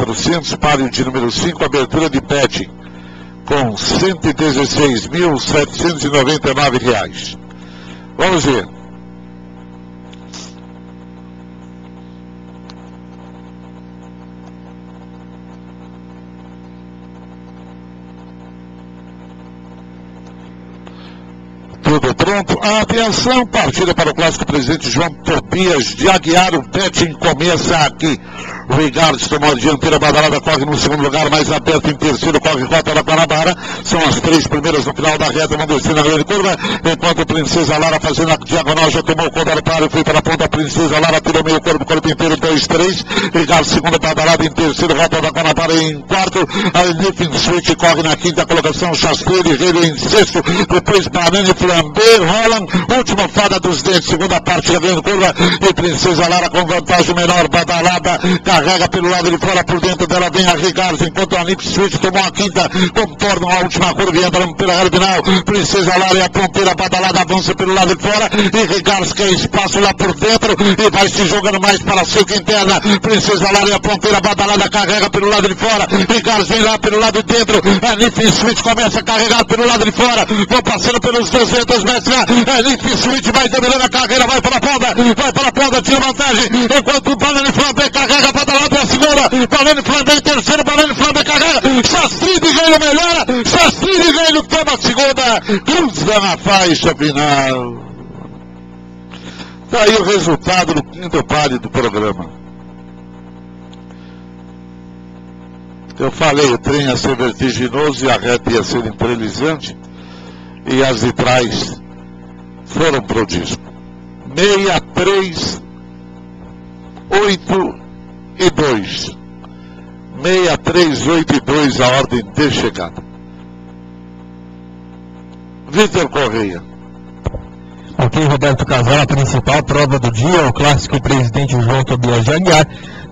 400, páreo de número 5, abertura de pet, com R$ 116.799. Vamos ver. Tudo pronto. Atenção, partida para o clássico presidente João Tobias de Aguiar. O betting começa aqui. O Ricardo tomou a dianteira, Badalada corre no segundo lugar, mais aberto em terceiro, corre Rota da Guanabara. São as três primeiras no final da reta, uma descida na grande curva, enquanto a Princesa Lara fazendo a diagonal, já tomou o conta do páreo, foi para a ponta, a Princesa Lara tirou meio corpo, corpo inteiro, dois, três. Ricardo, segunda Badalada em terceiro, Rota da Guanabara em quarto. A Nifin Switch corre na quinta colocação, Chastre Rei em sexto, depois Banana e Flambé, Roland, última fada dos dentes, segunda parte da grande curva, e Princesa Lara com vantagem menor, Badalada, carrega pelo lado de fora, por dentro dela vem a Ricardo, enquanto a Nip Switch tomou a quinta, contorna a última curva e entra pela final. Princesa Lara e a ponteira badalada avança pelo lado de fora e Ricardo quer espaço lá por dentro e vai se jogando mais para a cerca interna. Princesa Lara e a ponteira badalada carrega pelo lado de fora. Ricardo vem lá pelo lado de dentro. A Nip Switch começa a carregar pelo lado de fora. Vão passando pelos 200 metros. A Nip Switch vai dominando a carreira, vai para a ponta, vai para a ponta, tira vantagem. Enquanto o Banana Flamengo carrega badalada a segunda, Banana Flamengo em terceiro, Banana Flamengo carrega, Chastri de ganho melhora, Chastri de ganho toma a segunda, cruza na faixa final. Está aí o resultado do quinto pare do programa. Eu falei, o trem ia ser vertiginoso e a reta ia ser entrelizante, e as de trás foram pro disco. 63, 8 e 2. 6382 a ordem de chegada. Vitor Correia. Ok, Roberto Casal, a principal prova do dia, o clássico presidente João Tobias de.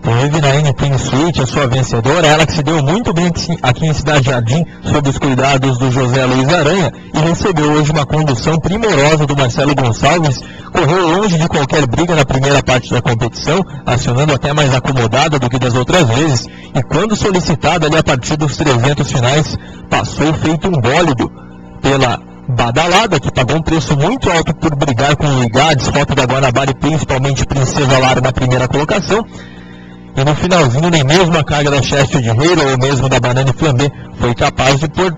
Na N-Team Suite a sua vencedora, ela que se deu muito bem aqui em Cidade Jardim, sob os cuidados do José Luiz Aranha, e recebeu hoje uma condução primorosa do Marcelo Gonçalves, correu longe de qualquer briga na primeira parte da competição, acionando até mais acomodada do que das outras vezes, e quando solicitada ali a partir dos 300 finais, passou feito um bólido pela Badalada, que pagou um preço muito alto por brigar com o Igades, Rota da Guanabara e principalmente Princesa Lara na primeira colocação, e no finalzinho nem mesmo a carga da Chester de Reiro ou mesmo da Banana Flambé foi capaz de pôr